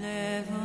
live